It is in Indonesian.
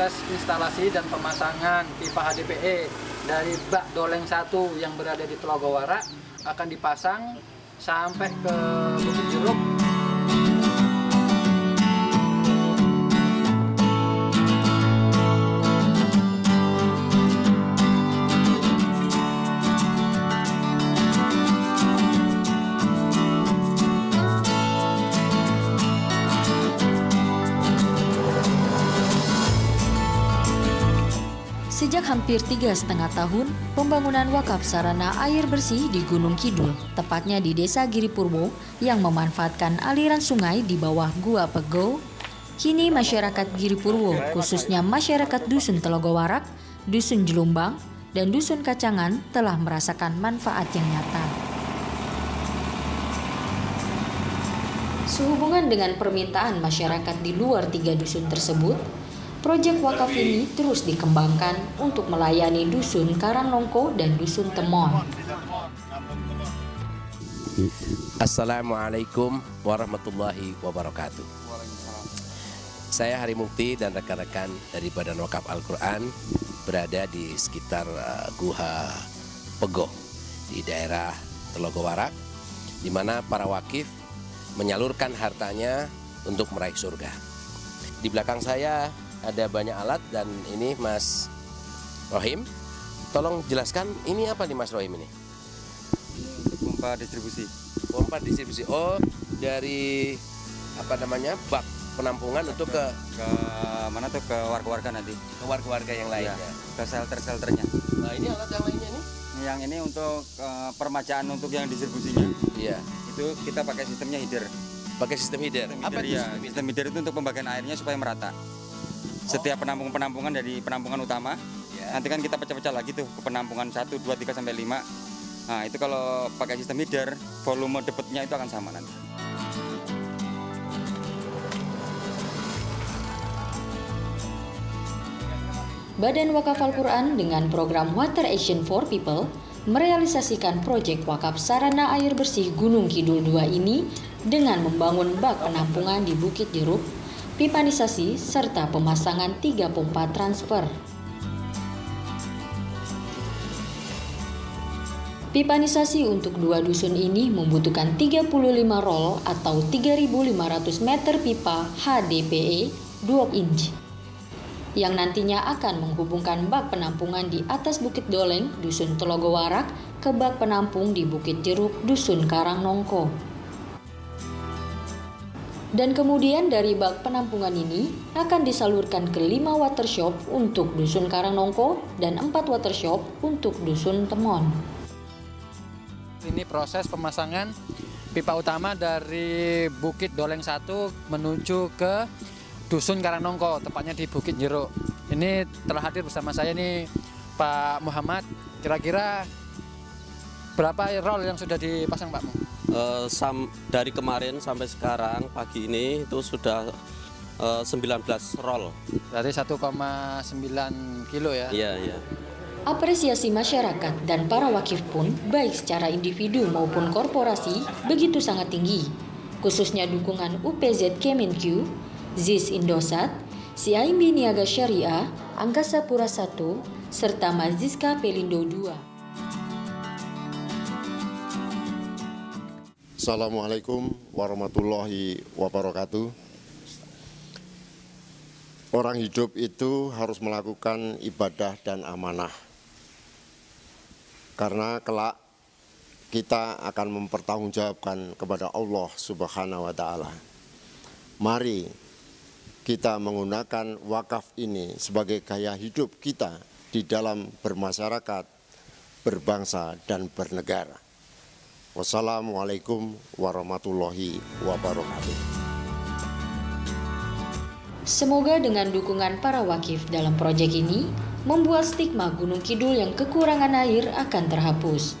proses instalasi dan pemasangan pipa HDPE dari bak doleng 1 yang berada di Telogowara akan dipasang sampai ke Bukit Jeruk Sejak hampir tiga setengah tahun, pembangunan wakaf sarana air bersih di Gunung Kidul, tepatnya di Desa Giripurwo, yang memanfaatkan aliran sungai di bawah Gua Pego, kini masyarakat Giripurwo, khususnya masyarakat Dusun Telogowarak, Dusun Jelumbang, dan Dusun Kacangan telah merasakan manfaat yang nyata. Sehubungan dengan permintaan masyarakat di luar tiga dusun tersebut, Proyek wakaf ini terus dikembangkan untuk melayani Dusun Karangnongko dan Dusun Temon. Assalamualaikum warahmatullahi wabarakatuh. Saya Hari Mukti dan rekan-rekan dari Badan Wakaf Al-Quran berada di sekitar uh, Guha Pego di daerah Telogowarak, di mana para wakif menyalurkan hartanya untuk meraih surga. Di belakang saya ada banyak alat dan ini Mas Rohim. Tolong jelaskan ini apa nih Mas Rohim ini? pompa distribusi. Pompa distribusi. Oh, dari apa namanya? bak penampungan untuk ke Ke mana tuh ke warga-warga nanti. ke warga-warga yang lainnya. Ya, ke shelter-shelternya. Nah, ini alat yang lainnya nih? Yang ini untuk eh, permajaan untuk yang distribusinya. Iya. Itu kita pakai sistemnya header. Pakai sistem header. Sistem Apa itu ya. sistem header? Sistem header itu untuk pembagian airnya supaya merata. Setiap penampung-penampungan dari penampungan utama, Ya. nanti kan kita pecah-pecah lagi tuh ke penampungan 1, 2, 3 sampai 5. Nah, itu kalau pakai sistem header, volume debitnya itu akan sama nanti. Badan Wakaf Al-Quran dengan program Water Action for People merealisasikan proyek wakaf sarana air bersih Gunung Kidul 2 ini dengan membangun bak penampungan di Bukit Jeruk, pipanisasi, serta pemasangan tiga pompa transfer. Pipanisasi untuk dua dusun ini membutuhkan 35 roll atau 3.500 meter pipa HDPE 2 inch yang nantinya akan menghubungkan bak penampungan di atas Bukit Doleng, Dusun Telogowarak, ke bak penampung di Bukit Jeruk, Dusun Karangnongko. Dan kemudian dari bak penampungan ini akan disalurkan ke 5 water shop untuk Dusun Karangnongko dan 4 water shop untuk Dusun Temon. Ini proses pemasangan pipa utama dari Bukit Doleng 1 menuju ke Dusun Karangnongko, tepatnya di Bukit Jeruk. Ini telah hadir bersama saya nih Pak Muhammad. Kira-kira berapa roll yang sudah dipasang Pak? Eh, sam- dari kemarin sampai sekarang pagi ini itu sudah eh, 19 roll. Berarti 1,9 kilo ya. Iya, iya. Apresiasi masyarakat dan para wakif pun, baik secara individu maupun korporasi, begitu sangat tinggi. Khususnya dukungan UPZ Kemenq, ZIS Indosat, CIMB Niaga Syariah, Angkasa Pura I, serta Maziska Pelindo II. Assalamualaikum warahmatullahi wabarakatuh. Orang hidup itu harus melakukan ibadah dan amanah. Karena kelak kita akan mempertanggungjawabkan kepada Allah Subhanahu wa taala. Mari kita menggunakan wakaf ini sebagai gaya hidup kita di dalam bermasyarakat, berbangsa dan bernegara. Wassalamualaikum warahmatullahi wabarakatuh. Semoga dengan dukungan para wakif dalam proyek ini, membuat stigma Gunung Kidul yang kekurangan air akan terhapus.